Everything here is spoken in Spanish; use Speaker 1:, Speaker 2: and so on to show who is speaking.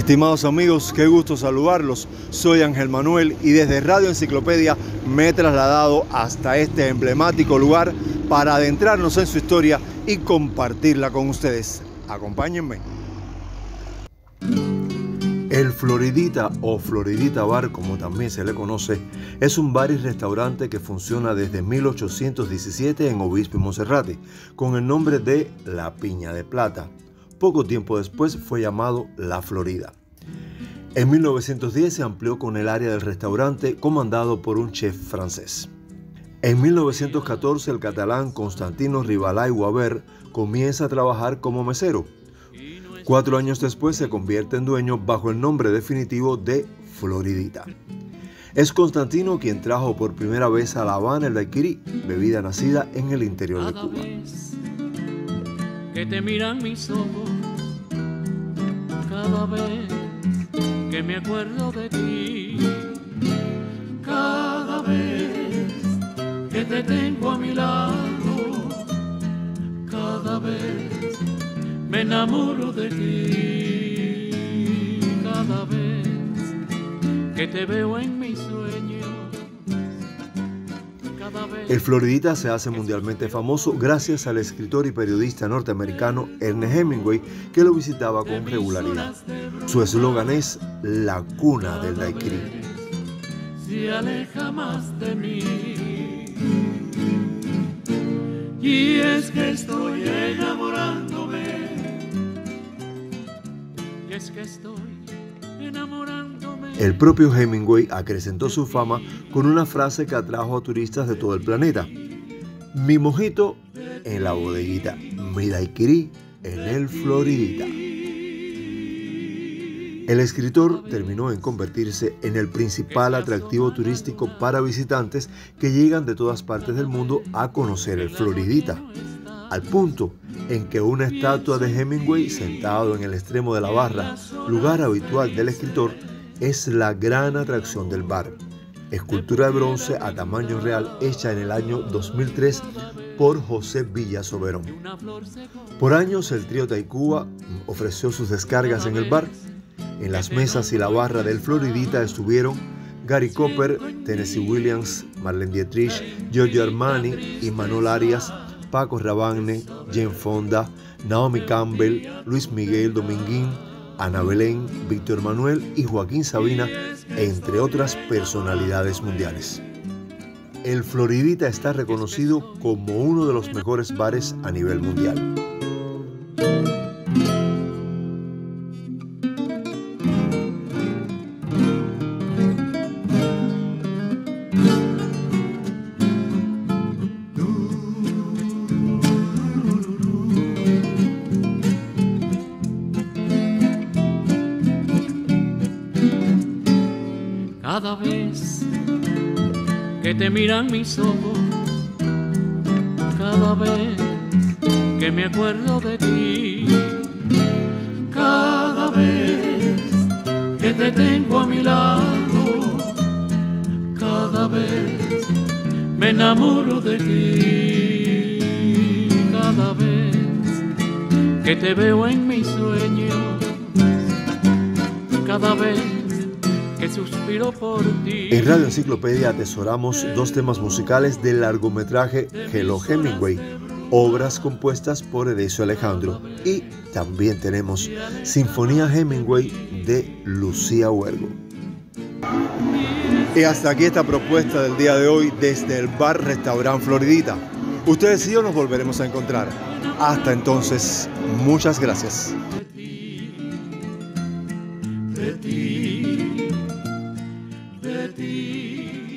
Speaker 1: Estimados amigos, qué gusto saludarlos. Soy Ángel Manuel y desde Radio Enciclopedia me he trasladado hasta este emblemático lugar para adentrarnos en su historia y compartirla con ustedes. Acompáñenme. El Floridita o Floridita Bar, como también se le conoce, es un bar y restaurante que funciona desde 1817 en Obispo y Monserrate, con el nombre de La Piña de Plata. Poco tiempo después fue llamado La Florida. En 1910 se amplió con el área del restaurante comandado por un chef francés. En 1914 el catalán Constantino Ribalay Guaver comienza a trabajar como mesero Cuatro años después se convierte en dueño bajo el nombre definitivo de Floridita. Es Constantino quien trajo por primera vez a La Habana el daiquiri, bebida nacida en el interior de Cuba.
Speaker 2: Que te miran mis ojos, cada vez que me acuerdo de ti, cada vez que te tengo a mi lado, cada vez me enamoro de ti cada vez que te veo en mis sueños.
Speaker 1: El Floridita se hace mundialmente famoso gracias al escritor y periodista norteamericano Ernest Hemingway que lo visitaba con regularidad. Su eslogan es La cuna del daiquiri.
Speaker 2: Se aleja más de mí. Y es que estoy enamorándome
Speaker 1: el propio Hemingway acrecentó su fama con una frase que atrajo a turistas de todo el planeta. Mi mojito en la bodeguita, mi daiquiri en el Floridita. El escritor terminó en convertirse en el principal atractivo turístico para visitantes que llegan de todas partes del mundo a conocer el Floridita al punto en que una estatua de Hemingway sentado en el extremo de la barra, lugar habitual del escritor, es la gran atracción del bar. Escultura de bronce a tamaño real hecha en el año 2003 por José Villa Soberón. Por años el trío Taikuba ofreció sus descargas en el bar. En las mesas y la barra del Floridita estuvieron Gary Cooper, Tennessee Williams, Marlene Dietrich, Giorgio Armani y Manuel Arias, Paco Rabanne, Jen Fonda, Naomi Campbell, Luis Miguel Dominguín, Ana Belén, Víctor Manuel y Joaquín Sabina, entre otras personalidades mundiales. El Floridita está reconocido como uno de los mejores bares a nivel mundial.
Speaker 2: Cada vez que te miran mis ojos, cada vez que me acuerdo de ti, cada vez que te tengo a mi lado, cada vez me enamoro de ti, cada vez que te veo en mis sueños, cada vez suspiro por ti.
Speaker 1: En Radio Enciclopedia atesoramos dos temas musicales del largometraje Hello Hemingway, obras compuestas por Edesio Alejandro, y también tenemos Sinfonía Hemingway de Lucía Huergo. Y hasta aquí esta propuesta del día de hoy desde el bar Restaurant Floridita. Ustedes y yo nos volveremos a encontrar. Hasta entonces, muchas gracias. De ti, de ti. the ti.